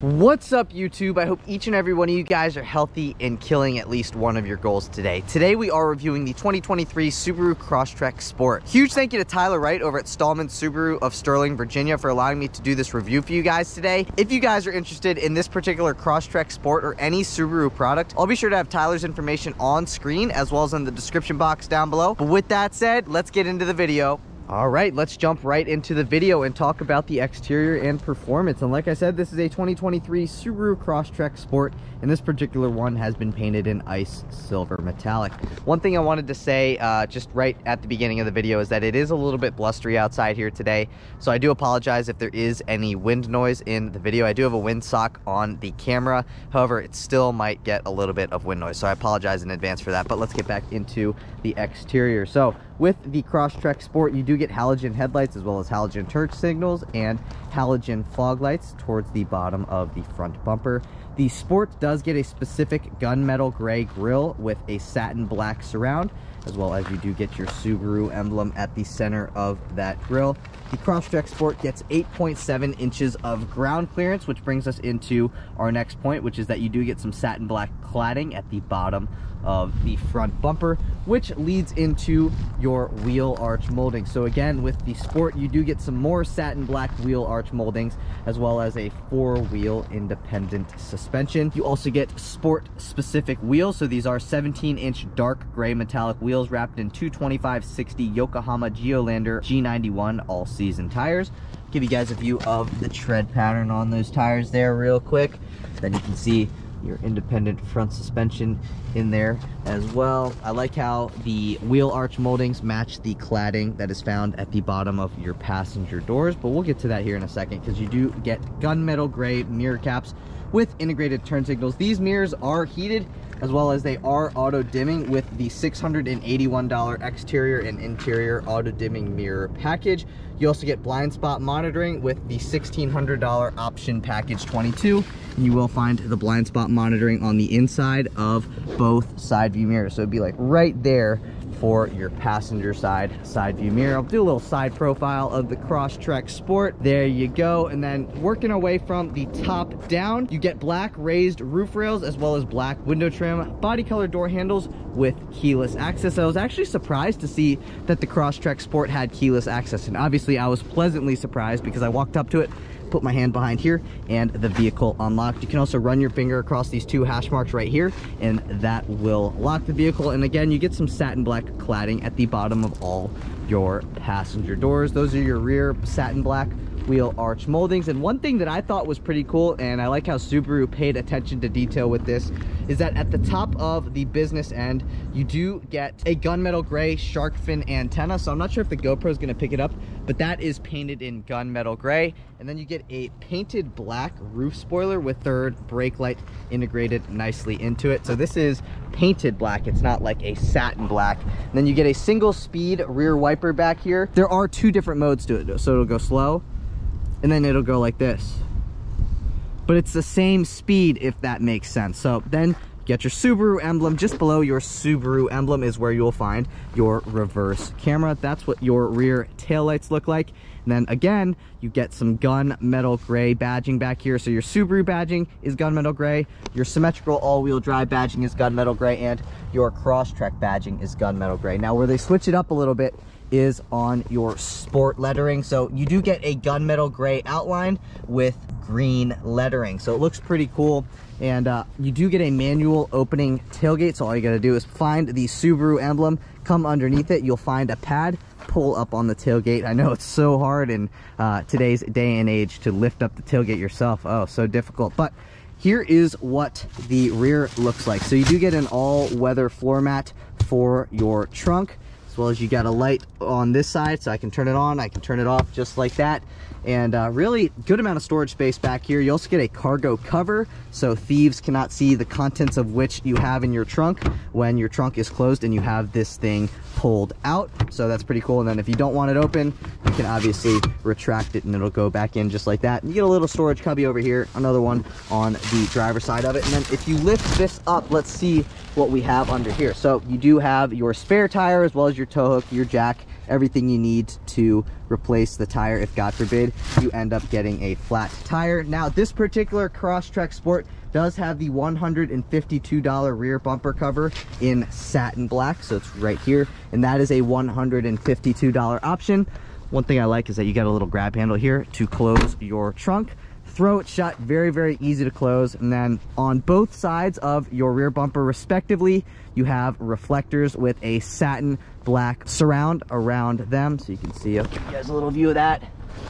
What's up YouTube? I hope each and every one of you guys are healthy and killing at least one of your goals today. Today we are reviewing the 2023 Subaru Crosstrek Sport. Huge thank you to Tyler Wright over at Stohlman Subaru of Sterling, Virginia for allowing me to do this review for you guys today. If you guys are interested in this particular Crosstrek Sport or any Subaru product, I'll be sure to have Tyler's information on screen as well as in the description box down below. But with that said, let's get into the video. All right, let's jump right into the video and talk about the exterior and performance. And like I said, this is a 2023 Subaru Crosstrek Sport, and this particular one has been painted in ice silver metallic. One thing I wanted to say uh, just right at the beginning of the video is that it is a little bit blustery outside here today, so I do apologize if there is any wind noise in the video. I do have a windsock on the camera, however, it still might get a little bit of wind noise, so I apologize in advance for that, but let's get back into the exterior. So with the Crosstrek Sport, you do get halogen headlights as well as halogen turn signals and halogen fog lights towards the bottom of the front bumper. The Sport does get a specific gunmetal gray grille with a satin black surround, as well as you do get your Subaru emblem at the center of that grille. The Crosstrek Sport gets 8.7 inches of ground clearance, which brings us into our next point, which is that you do get some satin black cladding at the bottom of the front bumper, which leads into your wheel arch molding. So again, with the Sport, you do get some more satin black wheel arch moldings, as well as a four-wheel independent suspension. You also get Sport-specific wheels. So these are 17-inch dark gray metallic wheels wrapped in 225-60 Yokohama Geolandar G91 all-season tires. Give you guys a view of the tread pattern on those tires there real quick. Then you can see your independent front suspension in there as well. I like how the wheel arch moldings match the cladding that is found at the bottom of your passenger doors, but we'll get to that here in a second because you do get gunmetal gray mirror caps with integrated turn signals. These mirrors are heated as well as they are auto dimming with the $681 exterior and interior auto dimming mirror package. You also get blind spot monitoring with the $1,600 option package 22. And you will find the blind spot monitoring on the inside of both side view mirrors. So it'd be like right there for your passenger side side view mirror. I'll do a little side profile of the Crosstrek Sport. There you go. And then working away from the top down, you get black raised roof rails as well as black window trim, body color door handles with keyless access. I was actually surprised to see that the Crosstrek Sport had keyless access. And obviously I was pleasantly surprised because I walked up to it put my hand behind here and the vehicle unlocked. You can also run your finger across these two hash marks right here and that will lock the vehicle. And again, you get some satin black cladding at the bottom of all your passenger doors. Those are your rear satin black wheel arch moldings. And one thing that I thought was pretty cool, and I like how Subaru paid attention to detail with this, is that at the top of the business end, you do get a gunmetal gray shark fin antenna. So I'm not sure if the GoPro is gonna pick it up, but that is painted in gunmetal gray. And then you get a painted black roof spoiler with third brake light integrated nicely into it. So this is painted black. It's not like a satin black. And then you get a single speed rear wiper back here. There are two different modes to it. So it'll go slow and then it'll go like this. But it's the same speed if that makes sense. So then get your Subaru emblem. Just below your Subaru emblem is where you'll find your reverse camera. That's what your rear taillights look like. And then again, you get some gun metal gray badging back here. So your Subaru badging is gunmetal gray, your symmetrical all-wheel drive badging is gunmetal gray, and your Crosstrek badging is gunmetal gray. Now where they switch it up a little bit is on your sport lettering. So you do get a gunmetal gray outline with green lettering. So it looks pretty cool. And uh, you do get a manual opening tailgate. So all you gotta do is find the Subaru emblem, come underneath it, you'll find a pad, pull up on the tailgate. I know it's so hard in uh, today's day and age to lift up the tailgate yourself. Oh, so difficult. But here is what the rear looks like. So you do get an all-weather floor mat for your trunk well as you got a light on this side so I can turn it on I can turn it off just like that and uh, really good amount of storage space back here. You also get a cargo cover so thieves cannot see the contents of which you have in your trunk when your trunk is closed and you have this thing pulled out. So that's pretty cool. And then if you don't want it open you can obviously retract it and it'll go back in just like that. And you get a little storage cubby over here another one on the driver side of it. And then if you lift this up let's see what we have under here. So you do have your spare tire as well as your tow hook, your jack, everything you need to replace the tire if God forbid you end up getting a flat tire. Now this particular Crosstrek Sport does have the $152 rear bumper cover in satin black so it's right here and that is a $152 option one thing i like is that you got a little grab handle here to close your trunk throw it shut very very easy to close and then on both sides of your rear bumper respectively you have reflectors with a satin black surround around them so you can see give you guys a little view of that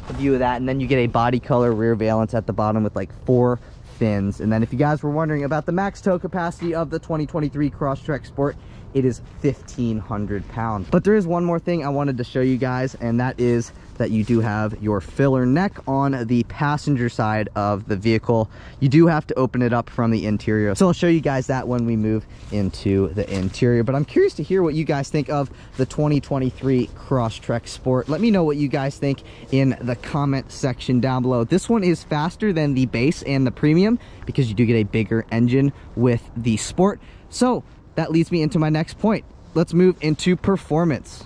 a view of that and then you get a body color rear valance at the bottom with like four fins. And then if you guys were wondering about the max tow capacity of the 2023 Crosstrek Sport, it is 1500 pounds. But there is one more thing I wanted to show you guys, and that is that you do have your filler neck on the passenger side of the vehicle. You do have to open it up from the interior. So I'll show you guys that when we move into the interior. But I'm curious to hear what you guys think of the 2023 Crosstrek Sport. Let me know what you guys think in the comment section down below. This one is faster than the base and the premium because you do get a bigger engine with the Sport. So that leads me into my next point. Let's move into performance.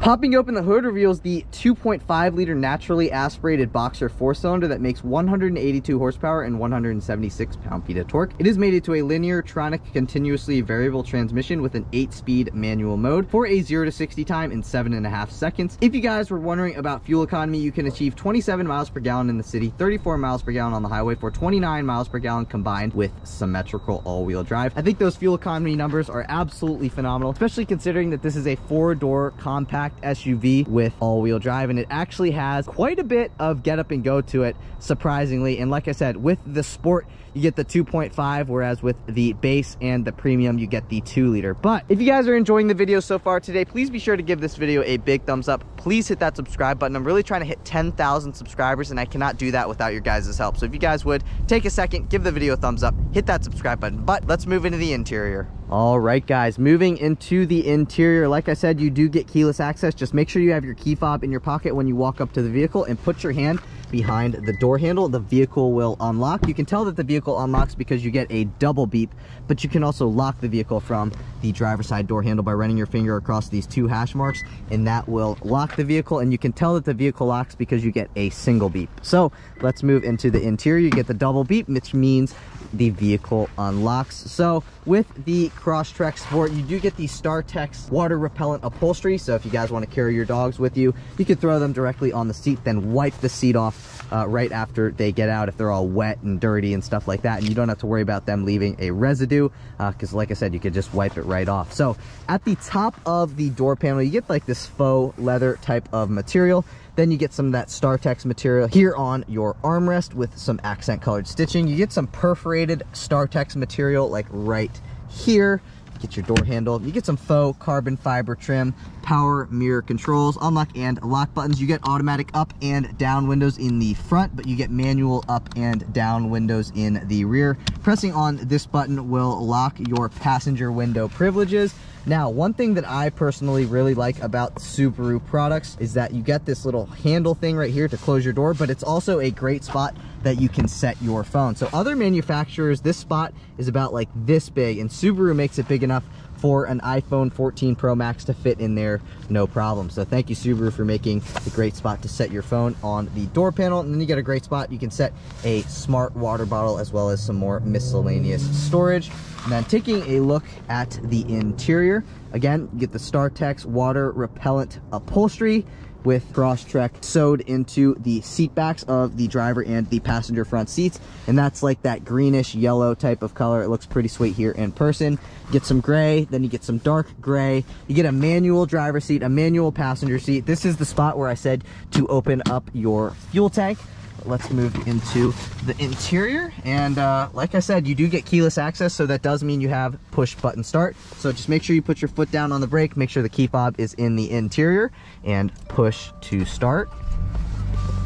Popping open the hood reveals the 2.5 liter naturally aspirated boxer four cylinder that makes 182 horsepower and 176 pound-feet of torque. It is mated to a Lineartronic continuously variable transmission with an eight speed manual mode for a zero to 60 time in seven and a half seconds. If you guys were wondering about fuel economy, you can achieve 27 miles per gallon in the city, 34 miles per gallon on the highway for 29 miles per gallon combined with symmetrical all-wheel drive. I think those fuel economy numbers are absolutely phenomenal, especially considering that this is a four door compact compact SUV with all-wheel drive and it actually has quite a bit of get up and go to it surprisingly. And like I said with the sport you get the 2.5 whereas with the base and the premium you get the 2 liter. But if you guys are enjoying the video so far today please be sure to give this video a big thumbs up. Please hit that subscribe button. I'm really trying to hit 10,000 subscribers and i cannot do that without your guys' help. So if you guys would take a second give the video a thumbs up hit that subscribe button. But let's move into the interior all right guys moving into the interior. Like i said you do get keyless access. Just make sure you have your key fob in your pocket when you walk up to the vehicle and put your hand behind the door handle. The vehicle will unlock. You can tell that the vehicle unlocks because you get a double beep but you can also lock the vehicle from the driver's side door handle by running your finger across these two hash marks and that will lock the vehicle and you can tell that the vehicle locks because you get a single beep. So let's move into the interior. You get the double beep which means the vehicle unlocks. So with the Crosstrek Sport, you do get the StarTex water repellent upholstery. So if you guys want to carry your dogs with you, you can throw them directly on the seat, then wipe the seat off uh, right after they get out if they're all wet and dirty and stuff like that. And you don't have to worry about them leaving a residue because uh, like I said, you could just wipe it right off. So at the top of the door panel, you get like this faux leather type of material. Then you get some of that StarTex material here on your armrest with some accent colored stitching. You get some perforated StarTex material like right here get your door handle. You get some faux carbon fiber trim, power mirror controls, unlock and lock buttons. You get automatic up and down windows in the front, but you get manual up and down windows in the rear. Pressing on this button will lock your passenger window privileges. Now, one thing that I personally really like about Subaru products is that you get this little handle thing right here to close your door, but it's also a great spot that you can set your phone. So other manufacturers, this spot is about like this big and Subaru makes it big enough for an iPhone 14 Pro Max to fit in there no problem. So thank you Subaru for making a great spot to set your phone on the door panel. And then you get a great spot. You can set a smart water bottle as well as some more miscellaneous storage. And then taking a look at the interior, again, you get the StarTex water repellent upholstery with Crosstrek sewed into the seat backs of the driver and the passenger front seats. And that's like that greenish yellow type of color. It looks pretty sweet here in person. get some gray, then you get some dark gray. You get a manual driver seat, a manual passenger seat. This is the spot where I said to open up your fuel tank let's move into the interior. And uh, like I said you do get keyless access so that does mean you have push button start. So just make sure you put your foot down on the brake. Make sure the key fob is in the interior and push to start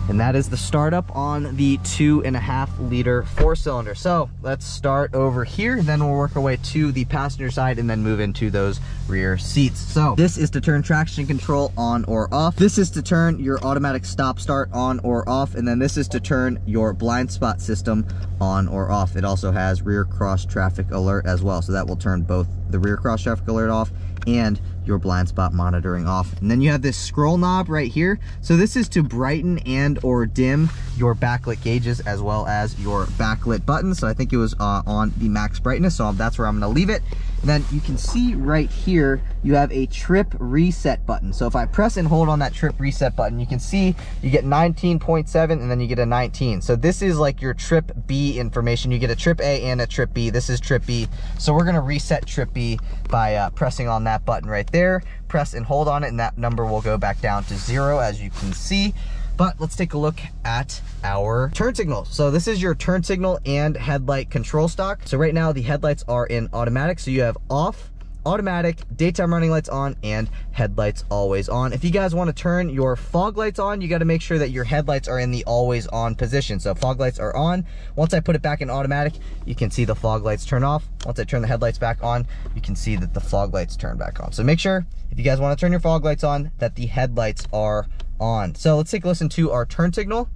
and that is the startup on the two and a half liter four cylinder. So let's start over here, then we'll work our way to the passenger side and then move into those rear seats. So this is to turn traction control on or off. This is to turn your automatic stop start on or off. And then this is to turn your blind spot system on or off. It also has rear cross traffic alert as well. So that will turn both the rear cross traffic alert off and your blind spot monitoring off. And then you have this scroll knob right here. So this is to brighten and or dim your backlit gauges as well as your backlit buttons. So I think it was uh, on the max brightness. So that's where I'm gonna leave it. Then you can see right here, you have a trip reset button. So if I press and hold on that trip reset button, you can see you get 19.7 and then you get a 19. So this is like your trip B information. You get a trip A and a trip B. This is trip B. So we're gonna reset trip B by uh, pressing on that button right there. Press and hold on it and that number will go back down to zero as you can see. But let's take a look at our turn signal. So this is your turn signal and headlight control stock. So right now the headlights are in automatic. So you have off, automatic, daytime running lights on, and headlights always on. If you guys want to turn your fog lights on, you got to make sure that your headlights are in the always on position. So fog lights are on. Once I put it back in automatic, you can see the fog lights turn off. Once I turn the headlights back on, you can see that the fog lights turn back on. So make sure, if you guys want to turn your fog lights on, that the headlights are on. So let's take a listen to our turn signal.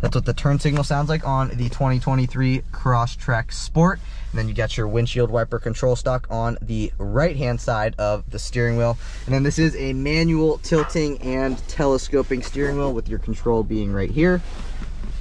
That's what the turn signal sounds like on the 2023 Crosstrek Sport. And then you got your windshield wiper control stock on the right-hand side of the steering wheel. And then this is a manual tilting and telescoping steering wheel with your control being right here.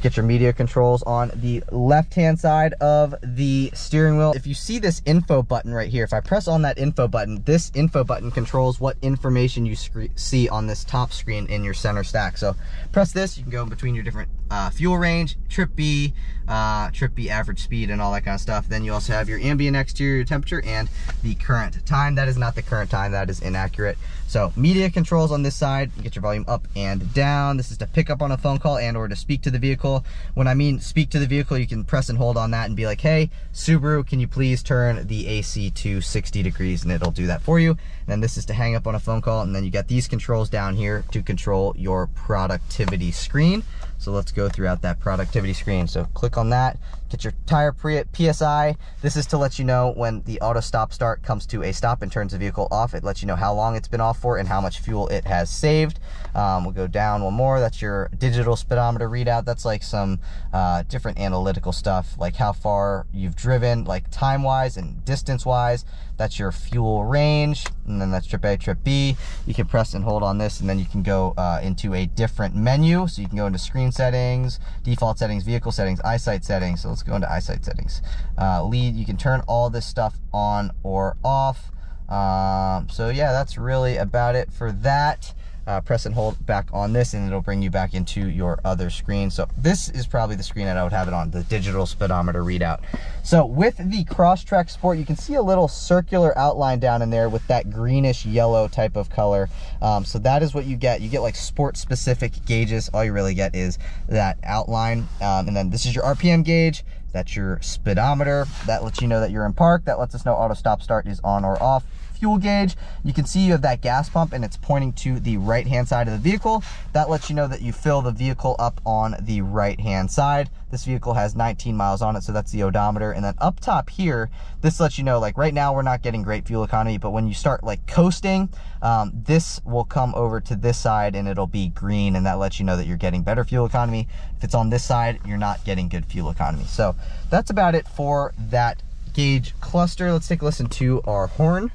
Get your media controls on the left-hand side of the steering wheel. If you see this info button right here, if I press on that info button, this info button controls what information you see on this top screen in your center stack. So press this, you can go in between your different uh, fuel range, trip B, uh, trip B average speed and all that kind of stuff. Then you also have your ambient exterior temperature and the current time. That is not the current time, that is inaccurate. So media controls on this side, you get your volume up and down. This is to pick up on a phone call and or to speak to the vehicle. When I mean speak to the vehicle, you can press and hold on that and be like, hey, Subaru, can you please turn the AC to 60 degrees? And it'll do that for you. And then this is to hang up on a phone call. And then you got these controls down here to control your productivity screen. So let's go throughout that productivity screen. So click on that, get your tire PSI. This is to let you know when the auto stop start comes to a stop and turns the vehicle off. It lets you know how long it's been off for and how much fuel it has saved. Um, we'll go down one more. That's your digital speedometer readout. That's like some uh, different analytical stuff, like how far you've driven, like time-wise and distance-wise. That's your fuel range, and then that's trip A, trip B. You can press and hold on this, and then you can go uh, into a different menu. So you can go into screen settings, default settings, vehicle settings, eyesight settings. So let's go into eyesight settings. Uh, lead, you can turn all this stuff on or off. Um, so yeah, that's really about it for that uh, press and hold back on this and it'll bring you back into your other screen. So this is probably the screen that I would have it on, the digital speedometer readout. So with the Crosstrek Sport, you can see a little circular outline down in there with that greenish yellow type of color. Um, so that is what you get. You get like sport specific gauges. All you really get is that outline. Um, and then this is your RPM gauge. That's your speedometer. That lets you know that you're in park. That lets us know auto stop start is on or off fuel gauge. You can see you have that gas pump and it's pointing to the right hand side of the vehicle. That lets you know that you fill the vehicle up on the right hand side. This vehicle has 19 miles on it, so that's the odometer. And then up top here, this lets you know, like right now we're not getting great fuel economy, but when you start like coasting, um, this will come over to this side and it'll be green and that lets you know that you're getting better fuel economy. If it's on this side, you're not getting good fuel economy. So that's about it for that gauge cluster. Let's take a listen to our horn.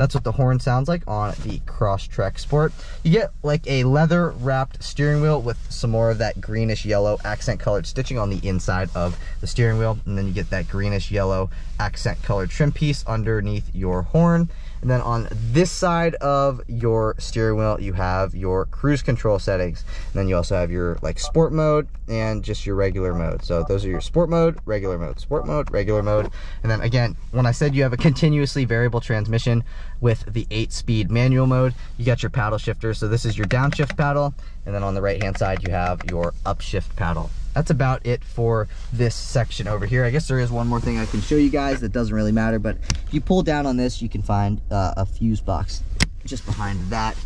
That's what the horn sounds like on the Crosstrek Sport. You get like a leather wrapped steering wheel with some more of that greenish yellow accent colored stitching on the inside of the steering wheel. And then you get that greenish yellow accent colored trim piece underneath your horn. And then on this side of your steering wheel, you have your cruise control settings. And then you also have your like sport mode and just your regular mode. So those are your sport mode, regular mode, sport mode, regular mode. And then again, when I said you have a continuously variable transmission with the eight speed manual mode, you got your paddle shifter. So this is your downshift paddle. And then on the right hand side, you have your upshift paddle that's about it for this section over here. I guess there is one more thing I can show you guys that doesn't really matter, but if you pull down on this, you can find uh, a fuse box just behind that.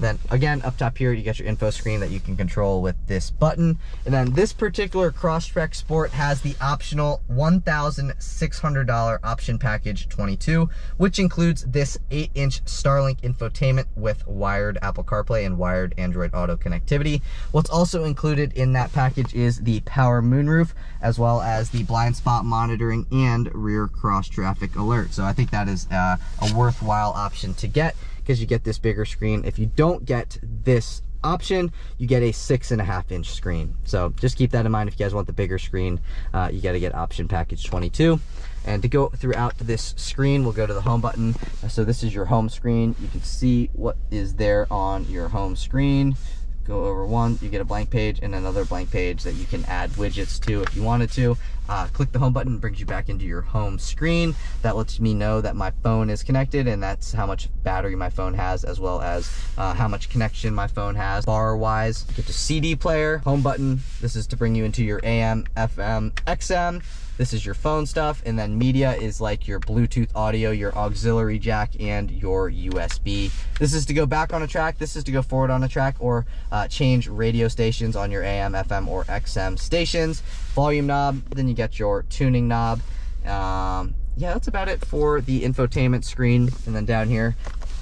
Then again, up top here, you get your info screen that you can control with this button. And then this particular Crosstrek Sport has the optional $1,600 option package 22, which includes this 8-inch Starlink infotainment with wired Apple CarPlay and wired Android Auto connectivity. What's also included in that package is the power moonroof, as well as the blind spot monitoring and rear cross traffic alert. So I think that is uh, a worthwhile option to get because you get this bigger screen. If you don't get this option, you get a six and a half inch screen. So just keep that in mind. If you guys want the bigger screen, uh, you got to get option package 22. And to go throughout this screen, we'll go to the home button. So this is your home screen. You can see what is there on your home screen go over one, you get a blank page and another blank page that you can add widgets to if you wanted to. Uh, click the home button, brings you back into your home screen. That lets me know that my phone is connected and that's how much battery my phone has as well as uh, how much connection my phone has. Bar wise, get to CD player, home button. This is to bring you into your AM, FM, XM. This is your phone stuff, and then media is like your Bluetooth audio, your auxiliary jack, and your USB. This is to go back on a track, this is to go forward on a track, or uh, change radio stations on your AM, FM, or XM stations. Volume knob, then you get your tuning knob. Um, yeah, that's about it for the infotainment screen. And then down here,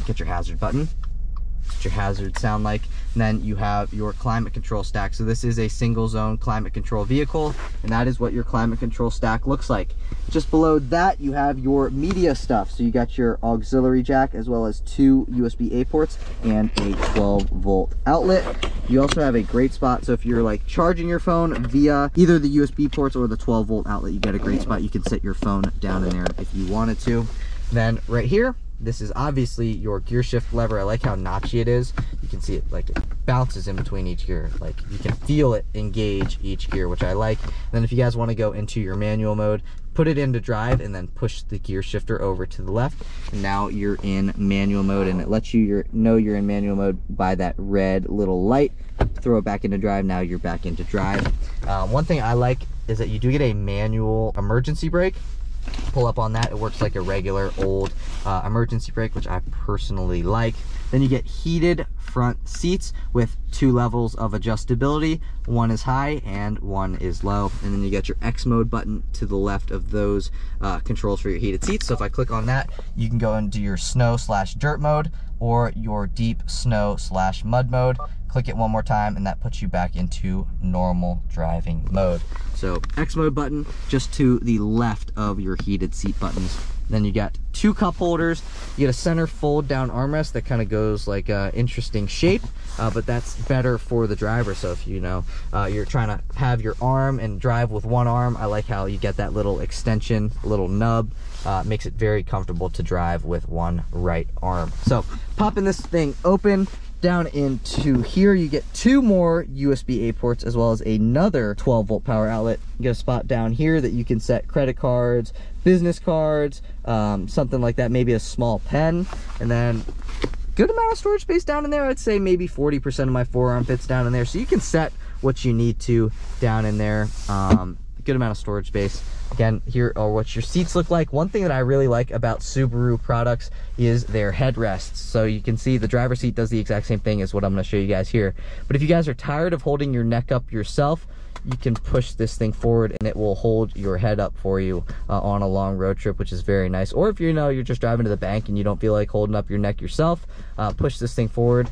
get your hazard button your hazards sound like. And then you have your climate control stack. So this is a single zone climate control vehicle, and that is what your climate control stack looks like. Just below that, you have your media stuff. So you got your auxiliary jack as well as two USB-A ports and a 12 volt outlet. You also have a great spot. So if you're like charging your phone via either the USB ports or the 12 volt outlet, you get a great spot. You can set your phone down in there if you wanted to. Then right here, this is obviously your gear shift lever. I like how notchy it is. You can see it like it bounces in between each gear. Like you can feel it engage each gear, which I like. And then if you guys want to go into your manual mode, put it into drive and then push the gear shifter over to the left. And now you're in manual mode and it lets you your, know you're in manual mode by that red little light. Throw it back into drive. Now you're back into drive. Uh, one thing I like is that you do get a manual emergency brake pull up on that. It works like a regular old uh, emergency brake which I personally like. Then you get heated front seats with two levels of adjustability. One is high and one is low. And then you get your X mode button to the left of those uh, controls for your heated seats. So if I click on that you can go into your snow slash dirt mode or your deep snow slash mud mode click it one more time and that puts you back into normal driving mode. So X mode button just to the left of your heated seat buttons. Then you got two cup holders. You get a center fold down armrest that kind of goes like a interesting shape, uh, but that's better for the driver. So if you know uh, you're trying to have your arm and drive with one arm, I like how you get that little extension, little nub. Uh, makes it very comfortable to drive with one right arm. So popping this thing open, down into here you get two more USB-A ports as well as another 12 volt power outlet. You get a spot down here that you can set credit cards, business cards, um, something like that, maybe a small pen, and then good amount of storage space down in there. I'd say maybe 40% of my forearm fits down in there. So you can set what you need to down in there. Um, good amount of storage space. Again, here are what your seats look like. One thing that I really like about Subaru products is their headrests. So you can see the driver's seat does the exact same thing as what I'm gonna show you guys here. But if you guys are tired of holding your neck up yourself, you can push this thing forward and it will hold your head up for you uh, on a long road trip, which is very nice. Or if you know you're just driving to the bank and you don't feel like holding up your neck yourself, uh, push this thing forward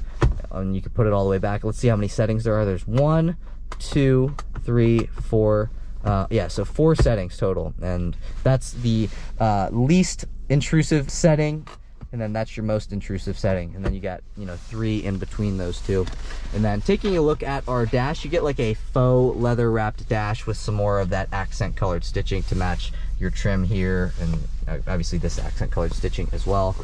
and you can put it all the way back. Let's see how many settings there are. There's one, two, three, four, uh, yeah, so four settings total, and that's the uh, least intrusive setting, and then that's your most intrusive setting, and then you got you know three in between those two, and then taking a look at our dash, you get like a faux leather wrapped dash with some more of that accent colored stitching to match your trim here, and obviously this accent colored stitching as well.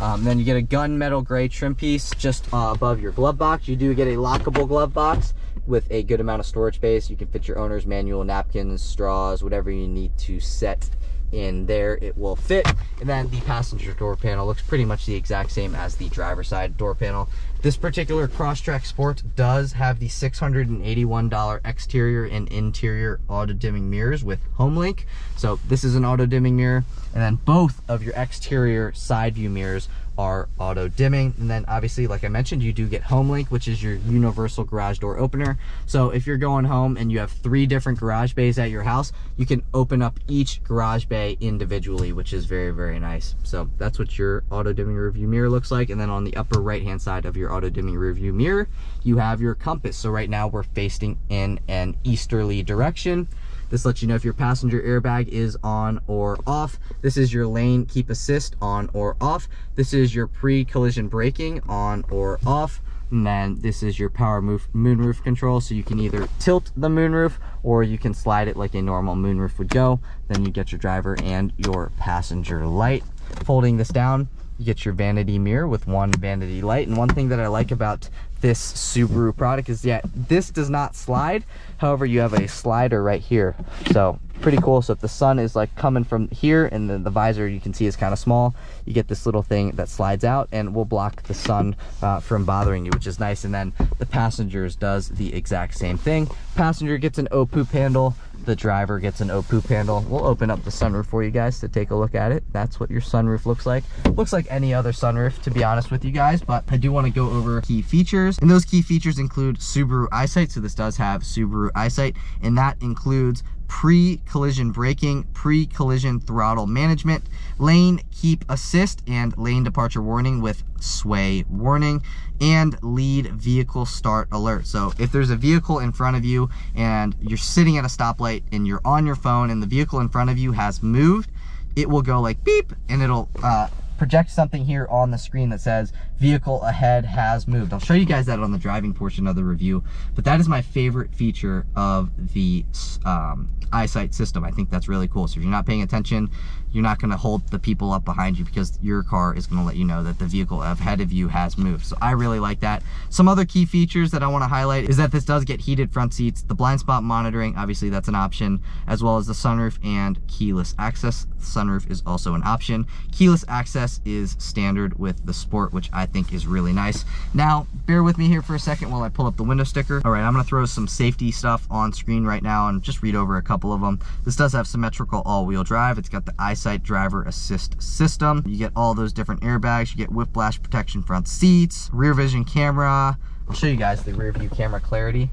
Um, then you get a gunmetal gray trim piece just uh, above your glove box. You do get a lockable glove box with a good amount of storage space. You can fit your owner's manual, napkins, straws, whatever you need to set in there it will fit. And then the passenger door panel looks pretty much the exact same as the driver side door panel. This particular Crosstrek Sport does have the $681 exterior and interior auto dimming mirrors with HomeLink. So this is an auto dimming mirror. And then both of your exterior side view mirrors are auto dimming. And then obviously, like I mentioned, you do get HomeLink, which is your universal garage door opener. So if you're going home and you have three different garage bays at your house, you can open up each garage bay individually, which is very, very nice. So that's what your auto dimming rearview mirror looks like. And then on the upper right hand side of your auto dimming rearview mirror, you have your compass. So right now we're facing in an easterly direction. This lets you know if your passenger airbag is on or off. This is your lane keep assist on or off. This is your pre-collision braking on or off. And then this is your power move, moonroof control. So you can either tilt the moonroof or you can slide it like a normal moonroof would go. Then you get your driver and your passenger light. Folding this down, you get your vanity mirror with one vanity light. And one thing that I like about this Subaru product is yeah, this does not slide. However, you have a slider right here. So pretty cool. So if the sun is like coming from here and then the visor you can see is kind of small, you get this little thing that slides out and will block the sun uh, from bothering you, which is nice. And then the passengers does the exact same thing. Passenger gets an OPU handle the driver gets an OPU handle. We'll open up the sunroof for you guys to take a look at it. That's what your sunroof looks like. Looks like any other sunroof, to be honest with you guys, but I do want to go over key features. And those key features include Subaru EyeSight. So this does have Subaru EyeSight, and that includes pre-collision braking, pre-collision throttle management, lane keep assist and lane departure warning with sway warning, and lead vehicle start alert. So if there's a vehicle in front of you and you're sitting at a stoplight and you're on your phone and the vehicle in front of you has moved, it will go like beep and it'll uh, project something here on the screen that says vehicle ahead has moved. I'll show you guys that on the driving portion of the review, but that is my favorite feature of the um, EyeSight system. I think that's really cool. So if you're not paying attention, you're not gonna hold the people up behind you because your car is gonna let you know that the vehicle ahead of you has moved. So I really like that. Some other key features that I wanna highlight is that this does get heated front seats, the blind spot monitoring, obviously that's an option, as well as the sunroof and keyless access. The sunroof is also an option. Keyless access is standard with the Sport, which I think is really nice. Now, bear with me here for a second while I pull up the window sticker. All right, I'm gonna throw some safety stuff on screen right now and just read over a couple of them. This does have symmetrical all-wheel drive. It's got the EyeSight driver assist system. You get all those different airbags. You get whiplash protection front seats, rear vision camera. I'll show you guys the rear view camera clarity.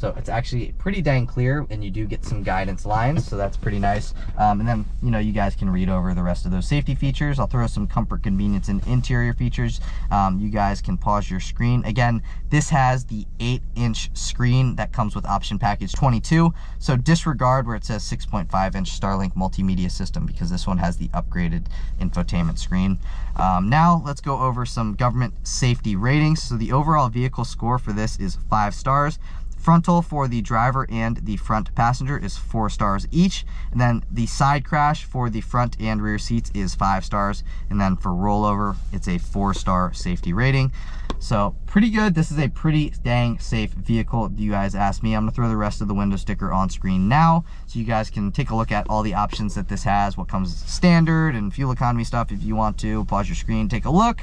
So it's actually pretty dang clear and you do get some guidance lines. So that's pretty nice. Um, and then, you know, you guys can read over the rest of those safety features. I'll throw some comfort, convenience, and interior features. Um, you guys can pause your screen. Again, this has the eight inch screen that comes with option package 22. So disregard where it says 6.5 inch Starlink multimedia system because this one has the upgraded infotainment screen. Um, now let's go over some government safety ratings. So the overall vehicle score for this is five stars. Frontal for the driver and the front passenger is four stars each. And then the side crash for the front and rear seats is five stars. And then for rollover, it's a four star safety rating. So pretty good. This is a pretty dang safe vehicle. You guys asked me. I'm gonna throw the rest of the window sticker on screen now so you guys can take a look at all the options that this has, what comes standard and fuel economy stuff if you want to. Pause your screen, take a look,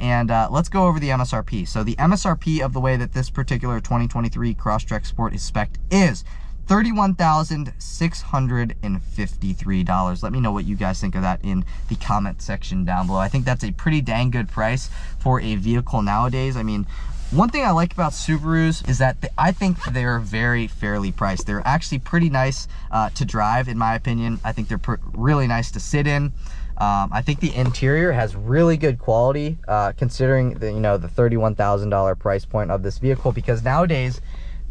and uh, let's go over the MSRP. So the MSRP of the way that this particular 2023 Crosstrek Sport is spec'd is $31,653. Let me know what you guys think of that in the comment section down below. I think that's a pretty dang good price for a vehicle nowadays. I mean, one thing I like about Subarus is that they, I think they're very fairly priced. They're actually pretty nice uh, to drive, in my opinion. I think they're really nice to sit in. Um, I think the interior has really good quality, uh, considering the you know the thirty-one thousand dollar price point of this vehicle. Because nowadays,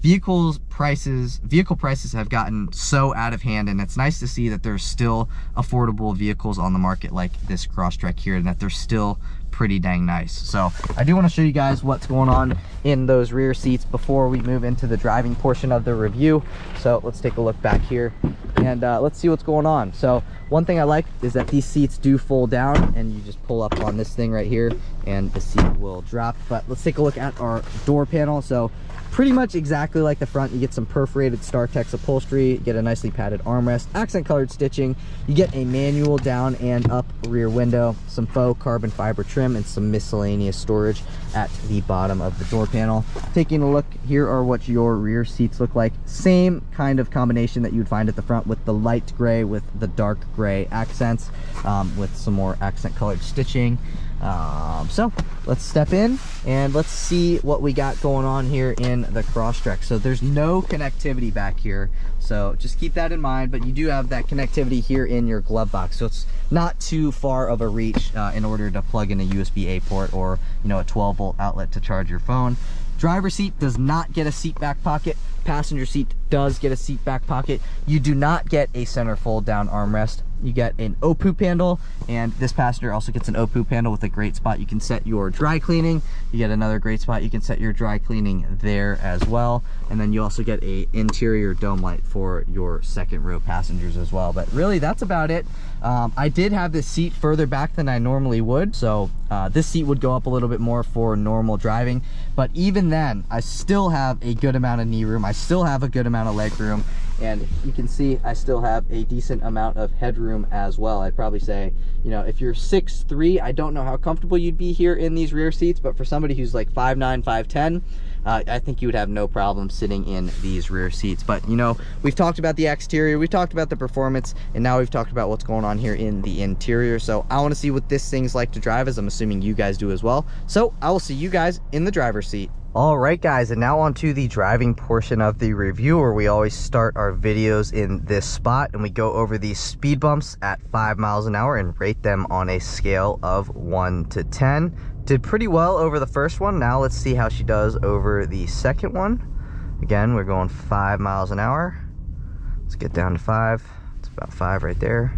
vehicles prices vehicle prices have gotten so out of hand and it's nice to see that there's still affordable vehicles on the market like this Crosstrek here and that they're still pretty dang nice. So i do want to show you guys what's going on in those rear seats before we move into the driving portion of the review. So let's take a look back here and uh, let's see what's going on. So one thing i like is that these seats do fold down and you just pull up on this thing right here and the seat will drop. But let's take a look at our door panel. So pretty much exactly like the front. You get some perforated startex upholstery you get a nicely padded armrest accent colored stitching. You get a manual down and up rear window some faux carbon fiber trim and some miscellaneous storage at the bottom of the door panel. Taking a look here are what your rear seats look like. Same kind of combination that you would find at the front with the light gray with the dark gray accents um, with some more accent colored stitching Um, so let's step in and let's see what we got going on here in the Crosstrek. So there's no connectivity back here. So just keep that in mind, but you do have that connectivity here in your glove box. So it's not too far of a reach uh, in order to plug in a USB-A port or, you know, a 12 volt outlet to charge your phone. Driver seat does not get a seat back pocket. Passenger seat does get a seat back pocket. You do not get a center fold down armrest you get an OPOOP handle and this passenger also gets an OPOOP handle with a great spot you can set your dry cleaning. You get another great spot you can set your dry cleaning there as well and then you also get a interior dome light for your second row passengers as well. But really that's about it. Um, I did have this seat further back than I normally would so uh, this seat would go up a little bit more for normal driving. But even then I still have a good amount of knee room. I still have a good amount of leg room. And you can see I still have a decent amount of headroom as well. I'd probably say, you know, if you're six three, I don't know how comfortable you'd be here in these rear seats, but for somebody who's like 5'9", 5'10", uh, I think you would have no problem sitting in these rear seats. But, you know, we've talked about the exterior, we've talked about the performance, and now we've talked about what's going on here in the interior. So I want to see what this thing's like to drive, as I'm assuming you guys do as well. So I will see you guys in the driver's seat. All right, guys, and now on to the driving portion of the review where we always start our videos in this spot and we go over these speed bumps at five miles an hour and rate them on a scale of one to 10. Did pretty well over the first one. Now let's see how she does over the second one. Again, we're going five miles an hour. Let's get down to five. It's about five right there.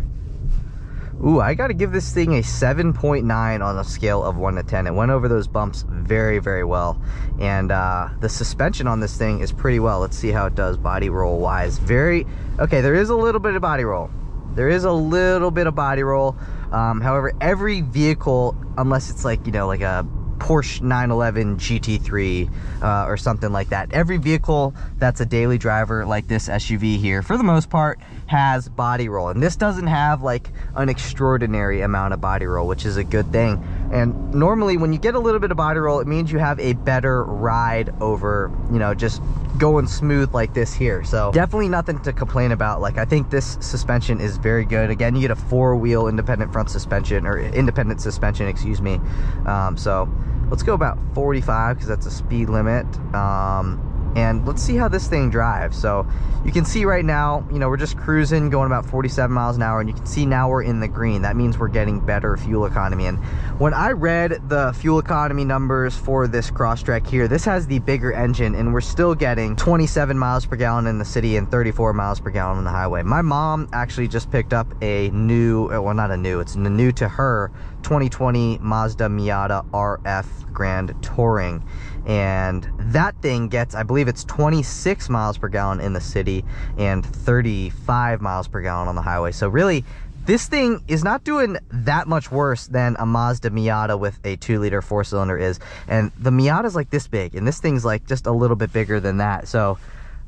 Ooh, I gotta give this thing a 7.9 on a scale of 1 to 10. It went over those bumps very, very well. And uh, the suspension on this thing is pretty well. Let's see how it does body roll wise. Very, okay, there is a little bit of body roll. There is a little bit of body roll. Um, however, every vehicle, unless it's like, you know, like a Porsche 911 GT3 uh, or something like that. Every vehicle that's a daily driver like this SUV here, for the most part, has body roll. And this doesn't have like an extraordinary amount of body roll, which is a good thing. And normally when you get a little bit of body roll, it means you have a better ride over, you know, just going smooth like this here. So definitely nothing to complain about. Like I think this suspension is very good. Again, you get a four wheel independent front suspension or independent suspension, excuse me. Um, so let's go about 45 because that's a speed limit. Um, and let's see how this thing drives. So you can see right now you know we're just cruising going about 47 miles an hour and you can see now we're in the green. That means we're getting better fuel economy. And when I read the fuel economy numbers for this Crosstrek here this has the bigger engine and we're still getting 27 miles per gallon in the city and 34 miles per gallon on the highway. My mom actually just picked up a new uh, well not a new it's new to her 2020 Mazda Miata RF Grand Touring and that thing gets i believe it's 26 miles per gallon in the city and 35 miles per gallon on the highway. So really this thing is not doing that much worse than a Mazda Miata with a 2 liter 4 cylinder is. And the Miata is like this big and this thing's like just a little bit bigger than that. So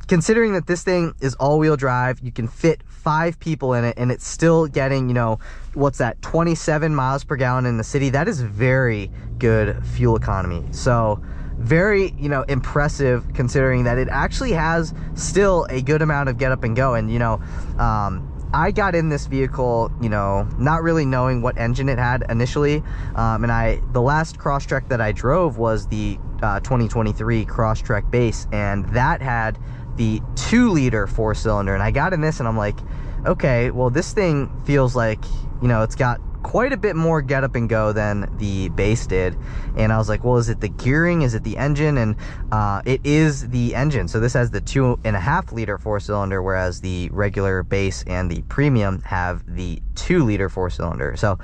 considering that this thing is all-wheel drive you can fit five people in it and it's still getting you know what's that 27 miles per gallon in the city that is very good fuel economy. So very, you know, impressive considering that it actually has still a good amount of get up and go. And, you know, um, I got in this vehicle, you know, not really knowing what engine it had initially. Um, and I, the last Crosstrek that I drove was the uh, 2023 Crosstrek base. And that had the two liter four cylinder. And I got in this and I'm like, okay, well, this thing feels like, you know, it's got quite a bit more get up and go than the base did. And I was like well is it the gearing? Is it the engine? And uh, it is the engine. So this has the two and a half liter four cylinder whereas the regular base and the premium have the two liter four cylinder. So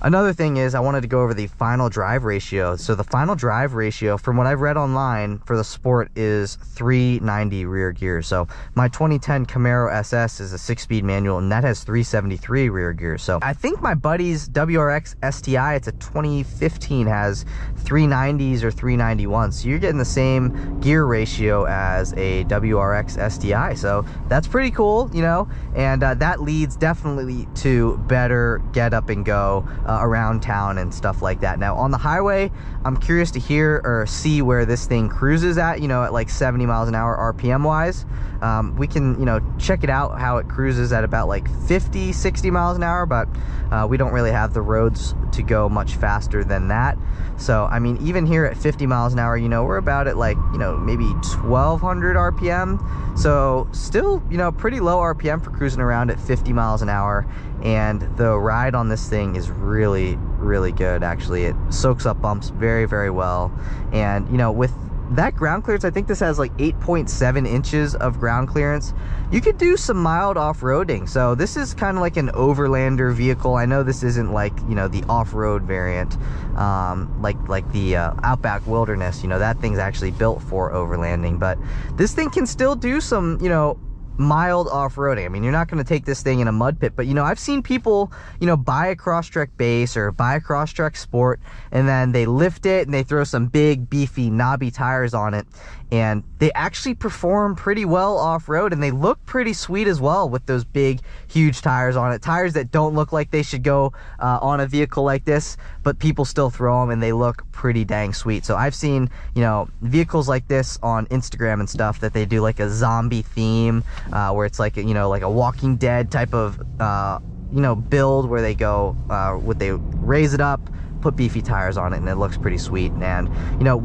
Another thing is I wanted to go over the final drive ratio. So the final drive ratio from what I've read online for the Sport is 390 rear gears. So my 2010 Camaro SS is a six-speed manual and that has 373 rear gears. So I think my buddy's WRX STI, it's a 2015, has 390s or 391. So you're getting the same gear ratio as a WRX STI. So that's pretty cool, you know, and uh, that leads definitely to better get up and go uh, around town and stuff like that. Now on the highway, I'm curious to hear or see where this thing cruises at, you know, at like 70 miles an hour RPM wise. um, we can, you know, check it out how it cruises at about like 50, 60 miles an hour, but uh, we don't really have the roads to go much faster than that. So, I mean, even here at 50 miles an hour, you know, we're about at like, you know, maybe 1200 RPM. So still, you know, pretty low RPM for cruising around at 50 miles an hour. And the ride on this thing is really, really good. Actually, it soaks up bumps very, very well. And, you know, with that ground clearance, I think this has like 8.7 inches of ground clearance. You could do some mild off-roading. So this is kind of like an overlander vehicle. I know this isn't like, you know, the off-road variant, um, like, like the uh, Outback Wilderness, you know, that thing's actually built for overlanding, but this thing can still do some, you know, mild off-roading. I mean, you're not going to take this thing in a mud pit, but you know, I've seen people, you know, buy a Crosstrek base or buy a Crosstrek Sport and then they lift it and they throw some big, beefy, knobby tires on it and they actually perform pretty well off-road and they look pretty sweet as well with those big huge tires on it. Tires that don't look like they should go uh, on a vehicle like this but people still throw them and they look pretty dang sweet. So i've seen you know vehicles like this on instagram and stuff that they do like a zombie theme uh, where it's like you know like a walking dead type of uh, you know build where they go uh, would they raise it up put beefy tires on it and it looks pretty sweet. And you know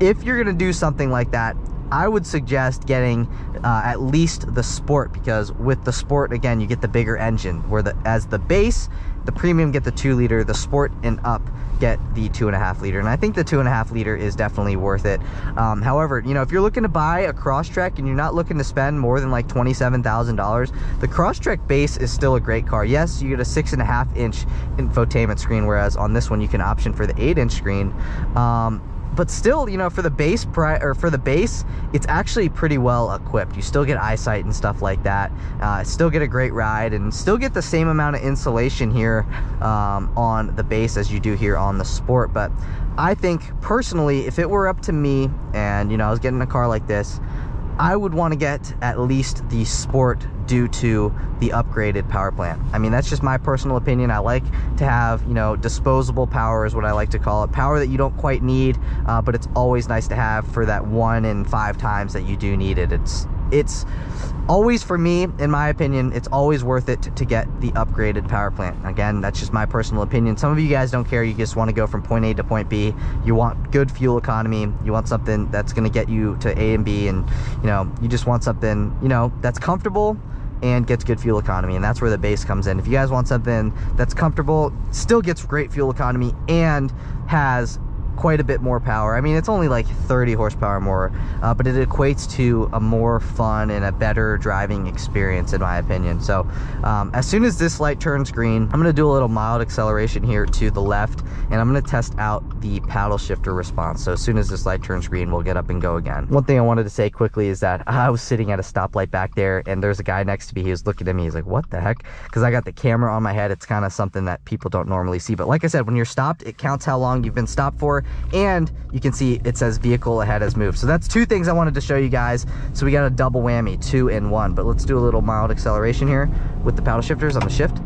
if you're gonna do something like that, I would suggest getting uh, at least the sport because with the sport again you get the bigger engine where the as the base the premium get the two liter the sport and up get the two and a half liter and I think the two and a half liter is definitely worth it. Um, however you know if you're looking to buy a Crosstrek and you're not looking to spend more than like $27,000 the Crosstrek base is still a great car. Yes you get a six and a half inch infotainment screen whereas on this one you can option for the eight inch screen. Um, but still, you know, for the base pri or for the base, it's actually pretty well equipped. You still get eyesight and stuff like that. Uh, still get a great ride and still get the same amount of insulation here um, on the base as you do here on the Sport. But I think personally, if it were up to me and, you know, I was getting a car like this, I would want to get at least the Sport due to the upgraded power plant. I mean, that's just my personal opinion. I like to have, you know, disposable power is what I like to call it. Power that you don't quite need, uh, but it's always nice to have for that one in five times that you do need it. It's it's always for me in my opinion it's always worth it to, get the upgraded power plant. Again that's just my personal opinion. Some of you guys don't care. You just want to go from point a to point b. You want good fuel economy. You want something that's going to get you to a and b and you know you just want something you know that's comfortable and gets good fuel economy and that's where the base comes in. If you guys want something that's comfortable still gets great fuel economy and has quite a bit more power. I mean, it's only like 30 horsepower more, uh, but it equates to a more fun and a better driving experience in my opinion. So um, as soon as this light turns green, I'm gonna do a little mild acceleration here to the left, and I'm gonna test out the paddle shifter response. So as soon as this light turns green, we'll get up and go again. One thing I wanted to say quickly is that I was sitting at a stoplight back there, and there's a guy next to me. He was looking at me. He's like, what the heck? Because I got the camera on my head. It's kind of something that people don't normally see. But like I said, when you're stopped, it counts how long you've been stopped for and you can see it says vehicle ahead has moved. So that's two things I wanted to show you guys. So we got a double whammy, two in one. But let's do a little mild acceleration here with the paddle shifters on the shift.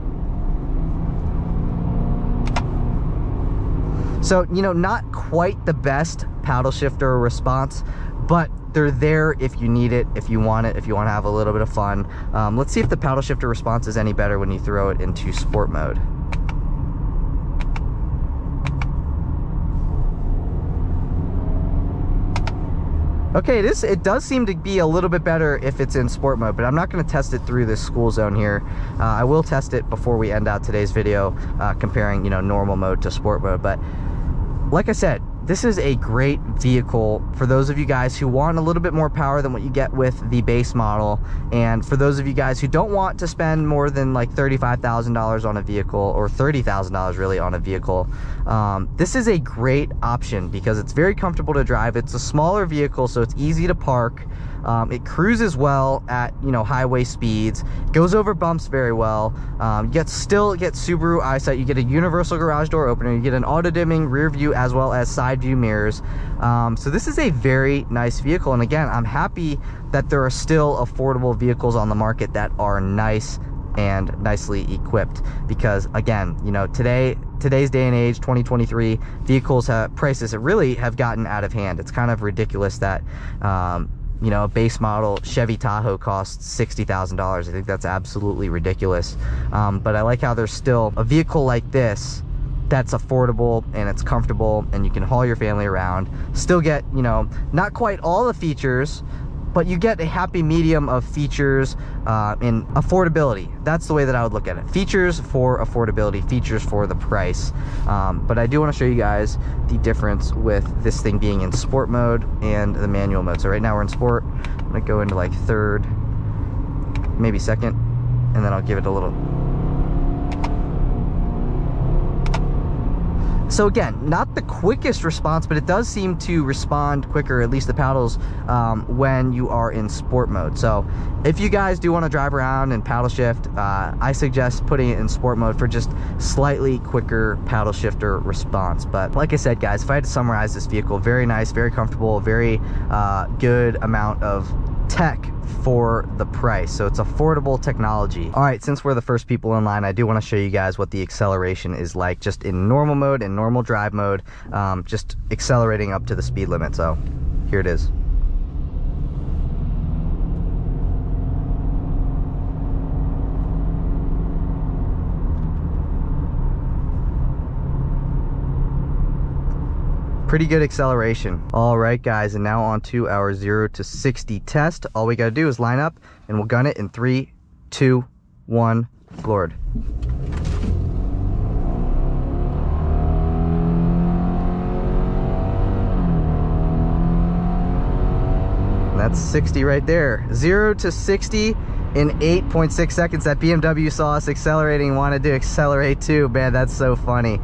So, you know, not quite the best paddle shifter response, but they're there if you need it, if you want it, if you want to have a little bit of fun. Um, let's see if the paddle shifter response is any better when you throw it into sport mode. Okay, this it does seem to be a little bit better if it's in sport mode, but I'm not going to test it through this school zone here. Uh, I will test it before we end out today's video, uh, comparing, you know, normal mode to sport mode. But like I said, this is a great vehicle for those of you guys who want a little bit more power than what you get with the base model. And for those of you guys who don't want to spend more than like $35,000 on a vehicle or $30,000 really on a vehicle um, this is a great option because it's very comfortable to drive. It's a smaller vehicle so it's easy to park um, it cruises well at you know highway speeds, goes over bumps very well. Um, get still get Subaru eyesight. You get a universal garage door opener. You get an auto dimming rear view as well as side view mirrors. Um, so this is a very nice vehicle. And again, I'm happy that there are still affordable vehicles on the market that are nice and nicely equipped because again you know today today's day and age 2023 vehicles have prices that really have gotten out of hand it's kind of ridiculous that um, you know, a base model Chevy Tahoe costs $60,000. I think that's absolutely ridiculous. Um, but I like how there's still a vehicle like this that's affordable and it's comfortable and you can haul your family around. Still get, you know, not quite all the features, but you get a happy medium of features uh, and affordability. That's the way that I would look at it. Features for affordability, features for the price. Um, but I do want to show you guys the difference with this thing being in sport mode and the manual mode. So right now we're in sport. I'm gonna go into like third, maybe second, and then I'll give it a little So again, not the quickest response, but it does seem to respond quicker, at least the paddles, um, when you are in sport mode. So if you guys do want to drive around and paddle shift, uh, I suggest putting it in sport mode for just slightly quicker paddle shifter response. But like I said, guys, if I had to summarize this vehicle, very nice, very comfortable, very uh, good amount of tech for the price. So it's affordable technology. All right, since we're the first people in line, I do want to show you guys what the acceleration is like just in normal mode and normal drive mode, um, just accelerating up to the speed limit. So here it is. Pretty good acceleration. All right, guys, and now on to our 0 to 60 test. All we got to do is line up, and we'll gun it in three, two, one, floored. that's 60 right there. 0 to 60 in 8.6 seconds. That BMW saw us accelerating wanted to accelerate too. Man, that's so funny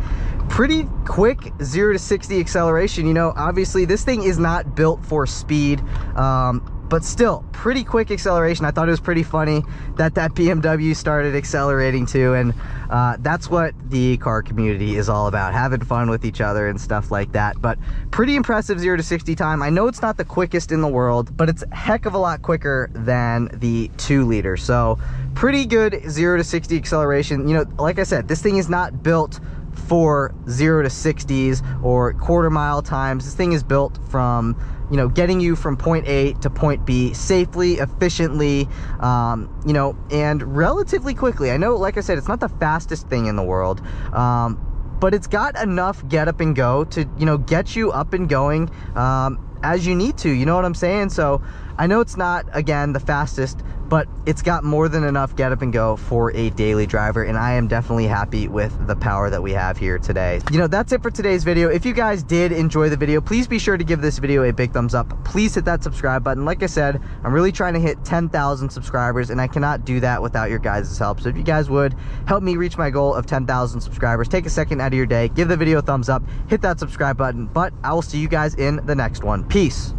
pretty quick 0 to 60 acceleration. You know, obviously this thing is not built for speed. Um, but still pretty quick acceleration i thought it was pretty funny that that bmw started accelerating too and uh, that's what the car community is all about having fun with each other and stuff like that but pretty impressive 0 to 60 time i know it's not the quickest in the world but it's a heck of a lot quicker than the 2 liter so pretty good 0 to 60 acceleration you know like i said this thing is not built for 0 to 60s or quarter mile times. This thing is built from, you know, getting you from point A to point B safely, efficiently, um, you know, and relatively quickly. I know, like I said, it's not the fastest thing in the world, um, but it's got enough get up and go to, you know, get you up and going um, as you need to. You know what I'm saying? So I know it's not, again, the fastest, but it's got more than enough get up and go for a daily driver and I am definitely happy with the power that we have here today. You know, that's it for today's video. If you guys did enjoy the video, please be sure to give this video a big thumbs up. Please hit that subscribe button. Like I said, I'm really trying to hit 10,000 subscribers and I cannot do that without your guys' help. So if you guys would help me reach my goal of 10,000 subscribers, take a second out of your day, give the video a thumbs up, hit that subscribe button, but I will see you guys in the next one. Peace.